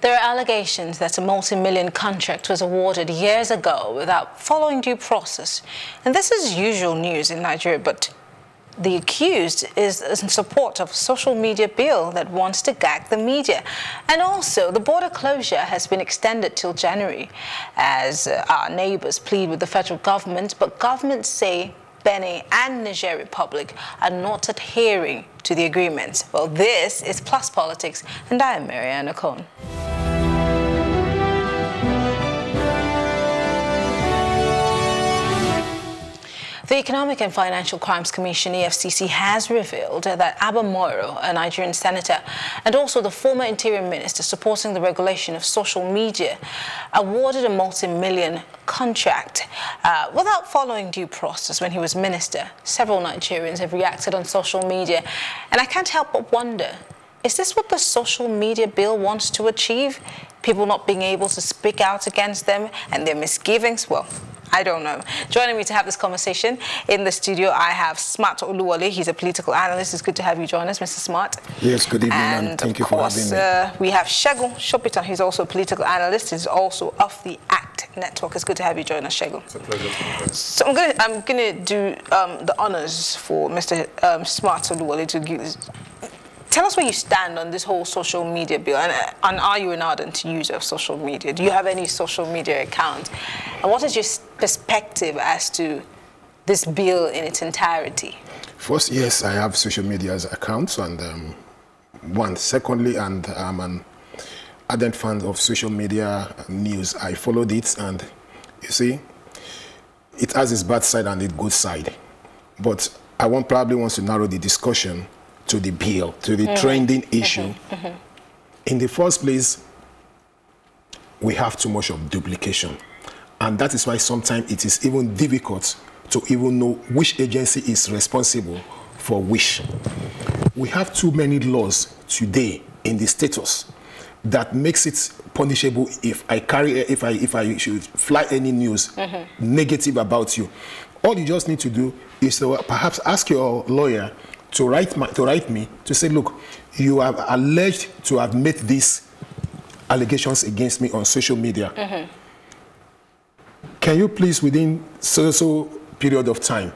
There are allegations that a multi-million contract was awarded years ago without following due process. And this is usual news in Nigeria, but the accused is in support of a social media bill that wants to gag the media. And also, the border closure has been extended till January as uh, our neighbors plead with the federal government, but governments say Benin and Niger Republic are not adhering to the agreement. Well, this is Plus Politics, and I am Maryann Okon. The Economic and Financial Crimes Commission, EFCC, has revealed that Abba Moro, a Nigerian senator, and also the former interior minister supporting the regulation of social media, awarded a multi-million contract uh, without following due process when he was minister. Several Nigerians have reacted on social media, and I can't help but wonder, is this what the social media bill wants to achieve? People not being able to speak out against them and their misgivings? Well, I don't know. Joining me to have this conversation in the studio, I have Smart Oluwole. He's a political analyst. It's good to have you join us, Mr. Smart. Yes, good evening, and, and thank you for course, having me. Uh, we have Segun Sopitan. He's also a political analyst. He's also of the ACT network. It's good to have you join us, Segun. It's a pleasure. So I'm going to I'm going to do um, the honors for Mr. Um, Smart Oluwole to give tell us where you stand on this whole social media bill and, and, are you an ardent user of social media? Do you have any social media account? And what is your perspective as to this bill in its entirety? First yes i have social media accounts and um, one. Secondly and i'm an ardent fan of social media news. I followed it and you see it has its bad side and its good side. But i want probably wants to narrow the discussion to the bill, to the mm. trending mm-hmm. issue. Mm -hmm. In the first place, we have too much of duplication. And that is why sometimes it is even difficult to even know which agency is responsible for which. We have too many laws today in the status that makes it punishable if I carry, if I, if I should fly any news mm -hmm. negative about you. All you just need to do is to perhaps ask your lawyer to write, my, to write me to say, look, you have alleged to have made these allegations against me on social media. Mm -hmm. Can you please, within so so period of time,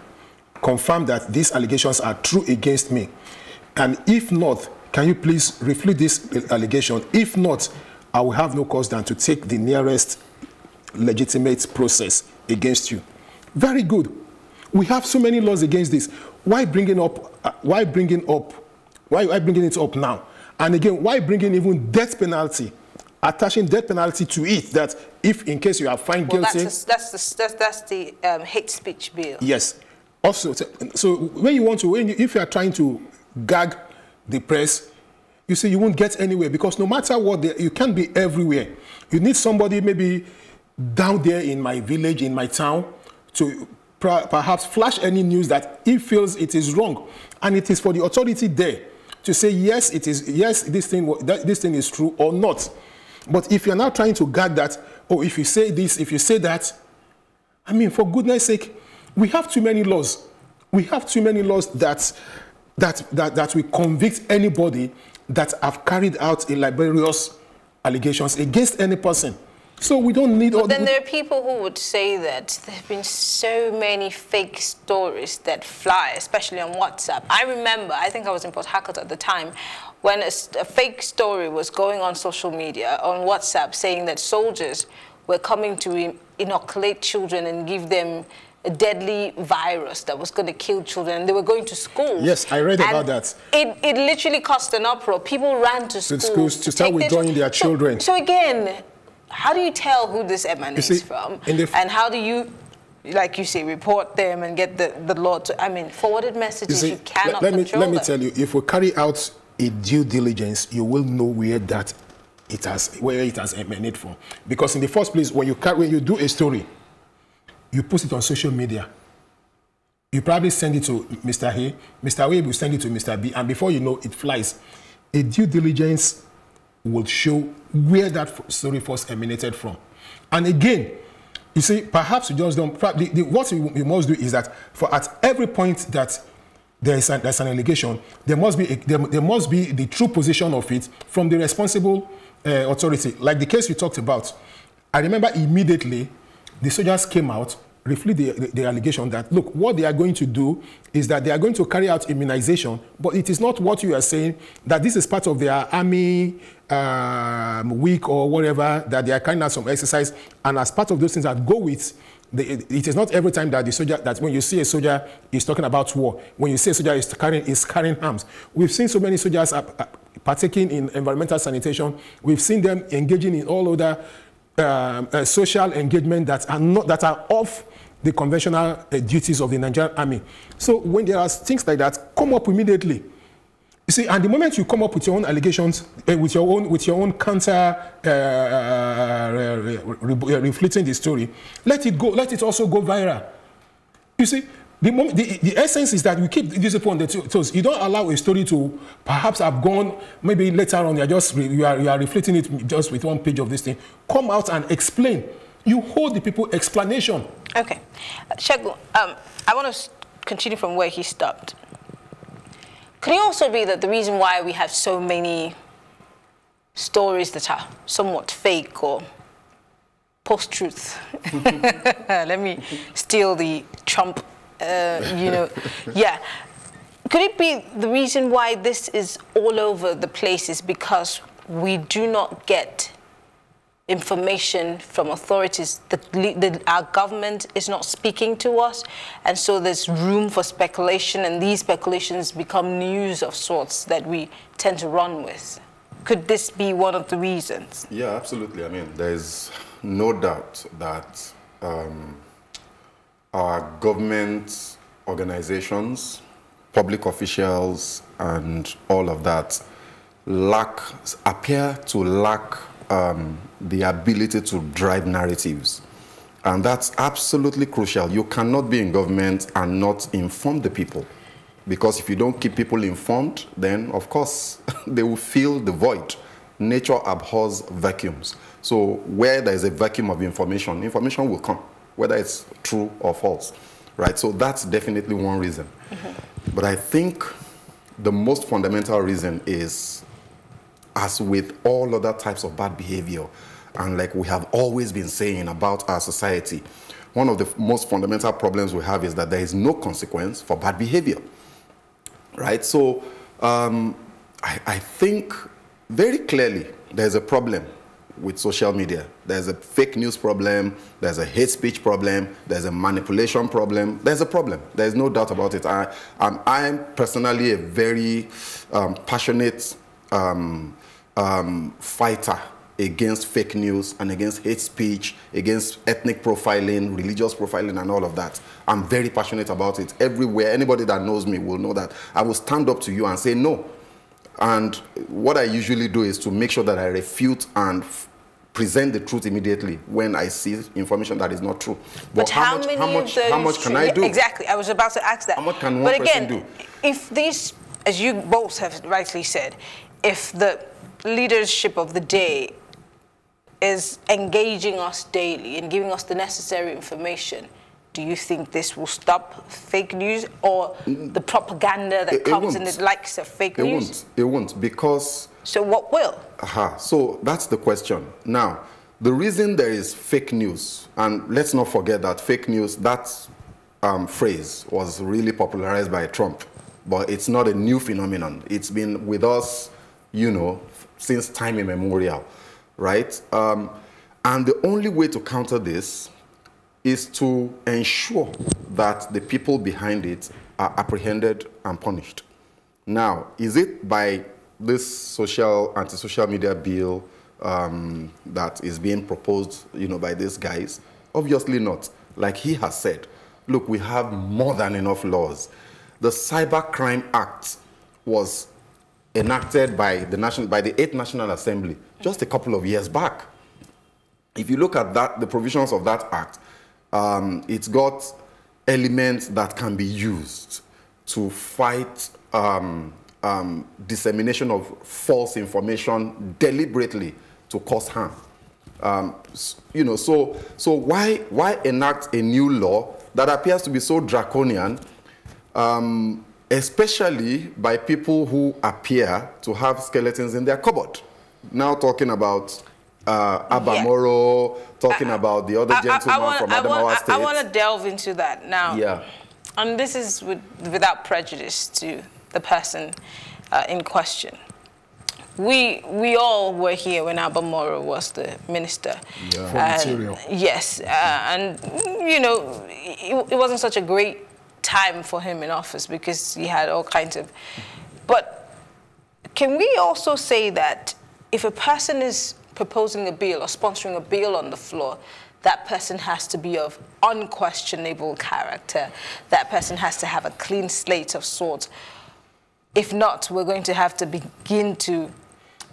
confirm that these allegations are true against me? And if not, can you please refute this allegation? If not, I will have no cause than to take the nearest legitimate process against you. Very good. We have so many laws against this. Why bringing up? Uh, why bringing up? Why, why bringing it up now? And again, why bringing even death penalty? Attaching death penalty to it that if in case you are found well, guilty. That's, a, that's the, that's, that's the um, hate speech bill. Yes. Also, so when you want to, when you, if you are trying to gag the press, you see, you won't get anywhere because no matter what, you can't be everywhere. You need somebody maybe down there in my village, in my town, to perhaps flash any news that he feels it is wrong. And it is for the authority there to say, yes, it is, yes, this thing, this thing is true or not. But if you're now trying to guard that, or if you say this, if you say that, I mean, for goodness sake, we have too many laws. We have too many laws that, that, that, that will convict anybody that have carried out a liberious allegations against any person. So we don't need all. But then there are people who would say that there have been so many fake stories that fly, especially on WhatsApp. I remember, I think I was in Port Harcourt at the time, when a, a fake story was going on social media on WhatsApp saying that soldiers were coming to inoculate children and give them a deadly virus that was going to kill children they were going to schools. Yes, I read about that. It, it literally caused an uproar. People ran to, to schools, schools to, to start withdrawing their, their children. So, so again, how do you tell who this emanates see, from? and how do you, like you say, report them and get the, the law to, I mean, forwarded messages, you, see, you cannot let, let me, Let me tell you, if we carry out a due diligence, you will know where that it has, where it has emanated from. Because in the first place, when you, carry, when you do a story, you post it on social media. You probably send it to Mr. A, Mr. A will send it to Mr. B, and before you know, it flies. A due diligence will show where that story first emanated from. And again, you see, perhaps you just don't, the, the, what you, you, must do is that for at every point that there is an, there's an allegation, there must be a, there, there, must be the true position of it from the responsible uh, authority. Like the case you talked about, I remember immediately the soldiers came out, refute the, the, the, allegation that look, what they are going to do is that they are going to carry out immunization, but it is not what you are saying that this is part of their army um, week or whatever that they are carrying out some exercise, and as part of those things that go with the, it is not every time that the soldier, that when you see a soldier is talking about war, when you see a soldier is carrying, is carrying arms. We've seen so many soldiers uh, uh, partaking in environmental sanitation. We've seen them engaging in all other um, uh, social engagement that are, not, that are off the conventional uh, duties of the Nigerian army. So when there are things like that, come up immediately. You see, and the moment you come up with your own allegations, uh, with your own with your own counter uh, uh, re re reflecting the story, let it go. Let it also go viral. You see, the, moment, the, the essence is that we keep this upon the toes. You don't allow a story to perhaps have gone maybe later on. You're just you are you are reflecting it just with one page of this thing. Come out and explain. You hold the people explanation. Okay, Segun, um, I want to continue from where he stopped. Could it also be that the reason why we have so many stories that are somewhat fake or post-truth? Let me steal the Trump, uh, you know, yeah. Could it be the reason why this is all over the place is because we do not get information from authorities. Our government is not speaking to us, and so there's room for speculation, and these speculations become news of sorts that we tend to run with. Could this be one of the reasons? Yeah, absolutely. I mean, there's no doubt that um, our government organizations, public officials, and all of that lack, appear to lack um, the ability to drive narratives. And that's absolutely crucial. You cannot be in government and not inform the people. Because if you don't keep people informed, then of course they will fill the void. Nature abhors vacuums. So where there is a vacuum of information, information will come, whether it's true or false. Right? So that's definitely one reason. Mm -hmm. But I think the most fundamental reason is as with all other types of bad behavior, and like we have always been saying about our society, one of the most fundamental problems we have is that there is no consequence for bad behavior. Right? So um, I, I think very clearly there's a problem with social media. There's a fake news problem, there's a hate speech problem, there's a manipulation problem, there's a problem. There's no doubt about it. I, am I'm personally a very um, passionate um, um, fighter against fake news and against hate speech, against ethnic profiling, religious profiling, and all of that. I'm very passionate about it. Everywhere, anybody that knows me will know that. I will stand up to you and say no. And what I usually do is to make sure that I refute and present the truth immediately when I see information that is not true. But, but how, how, much, how much, how much can I do? Exactly. I was about to ask that. How much can one but again, person do? If these, as you both have rightly said, if the leadership of the day is engaging us daily and giving us the necessary information, do you think this will stop fake news or the propaganda that it, comes it in the likes of fake it news? It won't. It won't because... So what will? Aha, so that's the question. Now, the reason there is fake news, and let's not forget that fake news, that um, phrase was really popularized by Trump, but it's not a new phenomenon. It's been with us, you know, since time immemorial, right? Um, and the only way to counter this is to ensure that the people behind it are apprehended and punished. Now, is it by this social, anti-social media bill um, that is being proposed, you know, by these guys? Obviously not. Like he has said, look, we have more than enough laws. The Cybercrime Act was enacted by the, national, by the 8th National Assembly just a couple of years back. If you look at that, the provisions of that act, um, it's got elements that can be used to fight um, um, dissemination of false information deliberately to cause harm. Um, you know, so, so why, why enact a new law that appears to be so draconian um, especially by people who appear to have skeletons in their cupboard. Now talking about uh, Abba Moro, yeah. talking about the other gentleman I, I wanna, from Adamawa State. I, want to delve into that now. Yeah. And this is with, without prejudice to the person uh, in question. We, we all were here when Abba Moro was the minister. Yeah. For material. Yes. Uh, and, you know, it, it wasn't such a great time for him in office because he had all kinds of... But can we also say that if a person is proposing a bill or sponsoring a bill on the floor, that person has to be of unquestionable character. That person has to have a clean slate of sorts. If not, we're going to have to begin to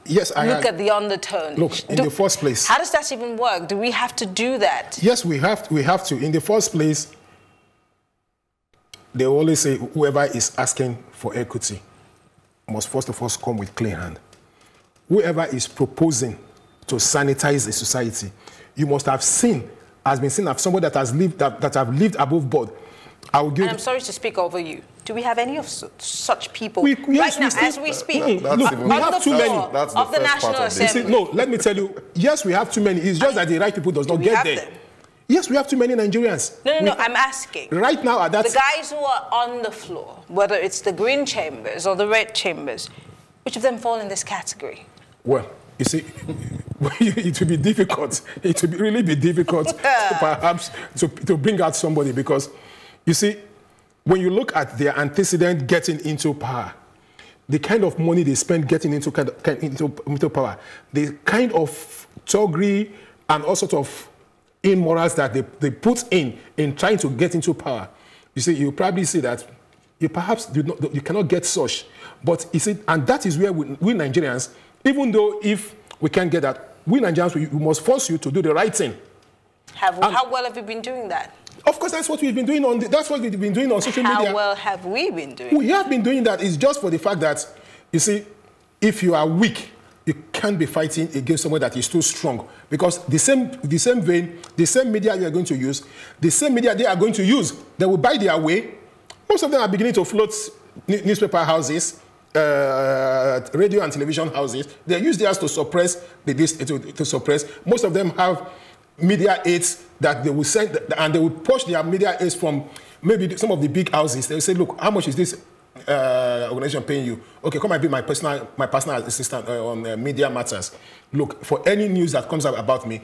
yes, I, look at the undertone. Look, in do, the first place. How does that even work? Do we have to do that? Yes, we have, we have to. In the first place, they always say whoever is asking for equity must first of all come with clean hand. Whoever is proposing to sanitize a society. You must have seen, has been seen as somebody that has lived, that, that have lived above board. I will give and I'm sorry to speak over you. Do we have any of su such people we, yes, right now, still, as we speak? No, look, we have too many. That's the of the National Assembly. See, no, let me tell you. Yes, we have too many. It's just I that the right people does not get there. Them? Yes, we have too many Nigerians. No, no, we, no, I'm asking. Right now, at that... The guys who are on the floor, whether it's the green chambers or the red chambers, which of them fall in this category? Well, you see, it will be difficult. It will really be difficult to perhaps to, to bring out somebody because, you see, when you look at their antecedent getting into power, the kind of money they spend getting into, kind of, into, into power, the kind of toggery and all sorts of immorals that they, they put in in trying to get into power, you see, you probably see that you perhaps do not, you cannot get such. But you see, and that is where we, we Nigerians, even though if we can't get that, we Nigerians, we, we must force you to do the right thing. Have, how well have you been doing that? Of course, that's what we've been doing on. The, that's what we've been doing on social how media. How well have we been doing? We have been doing that. It's just for the fact that, you see, if you are weak, you can't be fighting against someone that is too strong because the same, the same vein, the same media you are going to use, the same media they are going to use, they will buy their way. Most of them are beginning to float newspaper houses uh, radio and television houses, they use theirs to suppress the to, to suppress. Most of them have media aids that they will send, and they will push their media aids from maybe some of the big houses. They will say, look, how much is this uh, organization paying you? Okay, come and be my personal, my personal assistant uh, on uh, media matters. Look, for any news that comes out about me,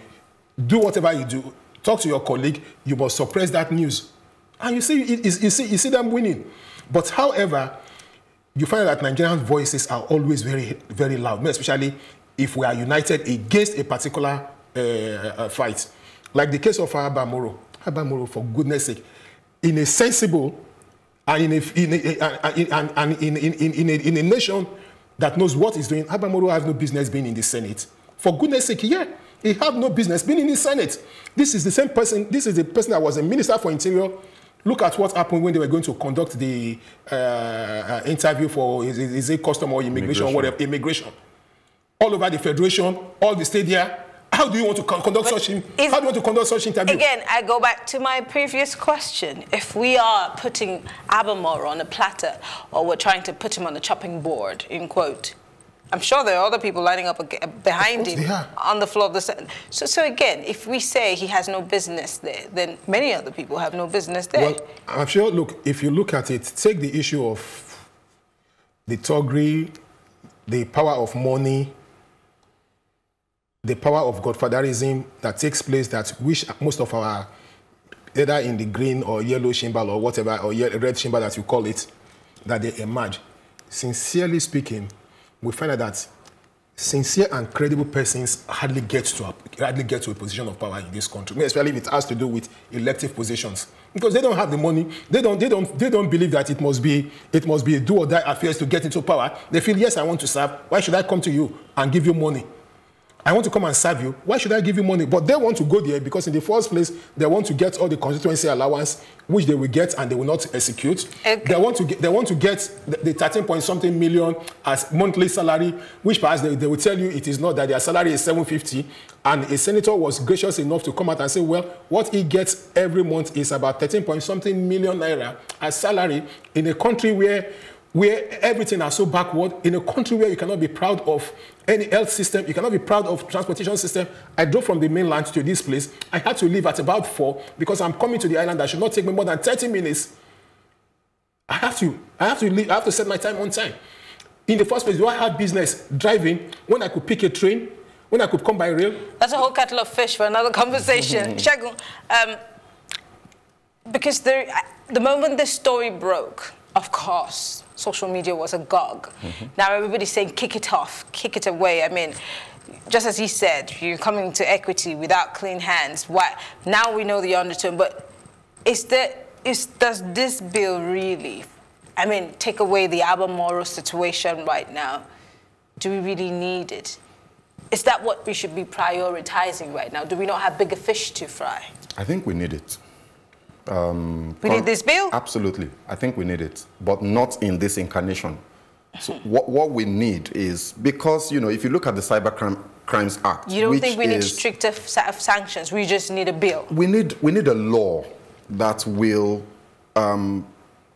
do whatever you do. Talk to your colleague. You must suppress that news. And you see, you see, you see them winning. But however, you find that Nigerian voices are always very, very loud, especially if we are united against a particular uh, uh, fight. Like the case of Abamoro. Abamoro, for goodness sake, in a sensible and in a, in a, and in, in, in, in, a, in a nation that knows what he's doing, Abamoro has no business being in the Senate. For goodness sake, yeah, he have no business being in the Senate. This is the same person, this is the person that was a minister for interior Look at what happened when they were going to conduct the uh, uh, interview for is, is it custom or immigration, immigration, or whatever immigration. All over the federation, all the stadia. How do you want to conduct but such? How do you want to conduct such interview? Again, I go back to my previous question. If we are putting Abba Moro on a platter, or we're trying to put him on a chopping board, in quote, I'm sure there are other people lining up behind him on the floor of the Senate. So, so again, if we say he has no business there, then many other people have no business there. Well, I'm sure, look, if you look at it, take the issue of the toggery, the power of money, the power of godfatherism that takes place that which most of our, either in the green or yellow chamber or whatever, or red chamber that you call it, that they emerge. Sincerely speaking, we find out that sincere and credible persons hardly get to a, hardly get to a position of power in this country, especially if it has to do with elective positions, because they don't have the money. They don't. They don't. They don't believe that it must be. It must be do or die affairs to get into power. They feel yes, I want to serve. Why should I come to you and give you money? I want to come and serve you. Why should I give you money? But they want to go there because in the first place, they want to get all the constituency allowance, which they will get and they will not execute. Okay. They want to get, they want to get the, the 13 point something million as monthly salary, which perhaps they, they will tell you it is not that their salary is 750. And a senator was gracious enough to come out and say, well, what he gets every month is about 13 point something million naira as salary in a country where where everything are so backward, in a country where you cannot be proud of any health system, you cannot be proud of transportation system. I drove from the mainland to this place. I had to leave at about 4 because I'm coming to the island that should not take me more than 30 minutes. I have to, I have to leave, I have to set my time on time. In the first place, do I have business driving when I could pick a train, when I could come by rail? That's a whole kettle of fish for another conversation. Segun, um, because there, the moment this story broke, of course, social media was agog. Mm -hmm. Now everybody's saying kick it off, kick it away. I mean, just as he said, you're coming to equity without clean hands. Why? Now we know the undertone, but is there, is, does this bill really, I mean, take away the Abba Moro situation right now? Do we really need it? Is that what we should be prioritizing right now? Do we not have bigger fish to fry? I think we need it. Um, we need this bill? Absolutely. I think we need it, but not in this incarnation. So what, what we need is, because, you know, if you look at the Cyber Crime, Crimes Act, You don't think we need stricter set of sanctions, we just need a bill? We need, we need a law that will um,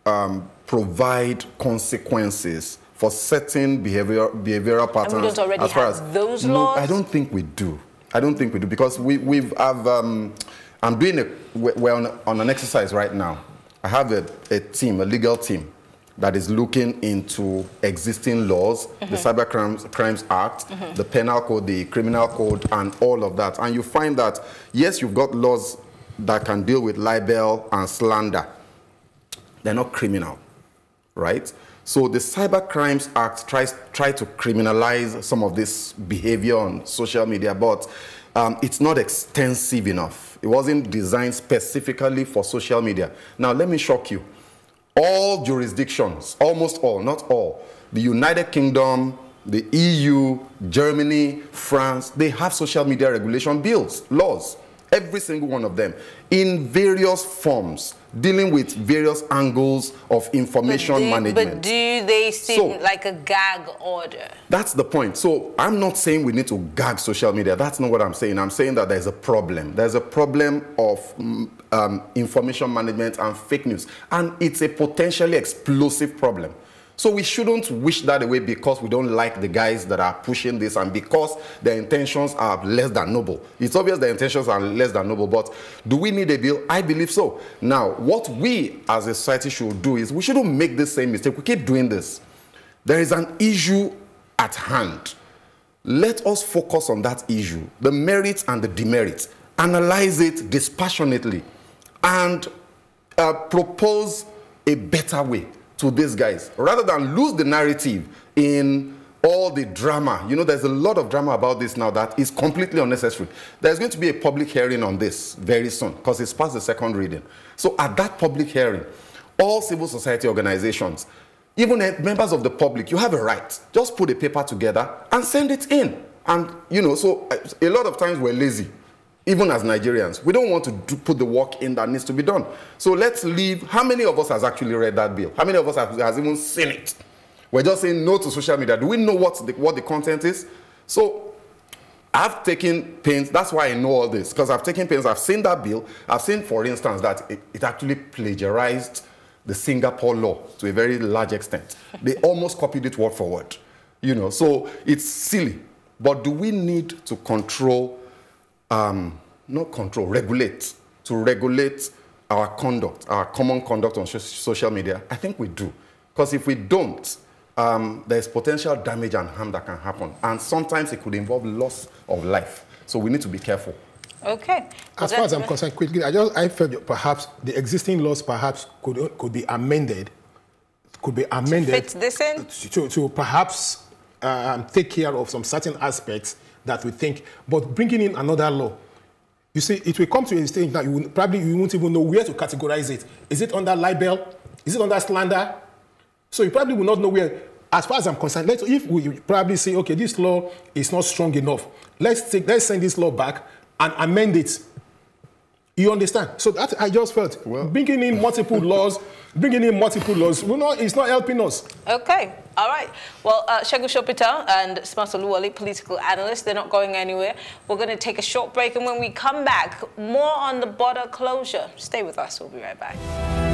um, provide consequences for certain behavior, behavioral patterns. And we don't already as far have as, those laws? No, I don't think we do. I don't think we do, because we, we've, have, um, I'm doing a, we're on, on an exercise right now. I have a, a team, a legal team, that is looking into existing laws, mm -hmm. the mm-hmm. Cyber Crimes, Crimes Act, mm -hmm. the Penal Code, the Criminal Code, and all of that. And you find that, yes, you've got laws that can deal with libel and slander. They're not criminal, right? So the Cyber Crimes Act tries try to criminalize some of this behavior on social media, but um, it's not extensive enough. It wasn't designed specifically for social media. Now, let me shock you. All jurisdictions, almost all, not all, the United Kingdom, the EU, Germany, France, they have social media regulation bills, laws, every single one of them, in various forms dealing with various angles of information but do, management. But do they seem so, like a gag order? That's the point. So I'm not saying we need to gag social media. That's not what I'm saying. I'm saying that there's a problem. There's a problem of mm, um, information management and fake news. And it's a potentially explosive problem. So we shouldn't wish that away because we don't like the guys that are pushing this and because their intentions are less than noble. It's obvious their intentions are less than noble, but do we need a bill? I believe so. Now, what we as a society should do is we shouldn't make the same mistake. We keep doing this. There is an issue at hand. Let us focus on that issue, the merits and the demerits. Analyze it dispassionately and uh, propose a better way to these guys rather than lose the narrative in all the drama. You know, there's a lot of drama about this now that is completely unnecessary. There's going to be a public hearing on this very soon because it's past the second reading. So at that public hearing, all civil society organizations, even eh, members of the public, you have a right. Just put a paper together and send it in. And, you know, so eh, a lot of times we're lazy even as Nigerians. We don't want to do, put the work in that needs to be done. So let's leave. How many of us has actually read that bill? How many of us have, has even seen it? We're just saying no to social media. Do we know what the, what the content is? So I've taken pains. That's why I know all this because I've taken pains. I've seen that bill. I've seen, for instance, that it, it actually plagiarized the Singapore law to a very large extent. They almost copied it word for word. You know, so it's silly. But do we need to control um, not control, regulate, to regulate our conduct, our common conduct on social media? I think we do. Because if we don't, um, there's potential damage and harm that can happen. And sometimes it could involve loss of life. So we need to be careful. Okay. As far as I'm concerned, quickly, I just I felt perhaps the existing laws perhaps could could be amended, could be amended to fit this in to, to perhaps uh, take care of some certain aspects that we think. But bringing in another law, you see, it will come to a stage that you will, probably you won't even know where to categorize it. Is it under libel? Is it under slander? So you probably will not know where. as far as I'm concerned, let's, if we probably say, okay, this law is not strong enough, let's take, let's send this law back and amend it. You understand? So that I just felt well, bringing in multiple laws, bringing in multiple laws, well, not, it's not helping us. Okay, all right. Well, uh, Segun Sopitan and Smart Oluwole, political analysts, they're not going anywhere. We're going to take a short break, and when we come back, more on the border closure. Stay with us. We'll be right back.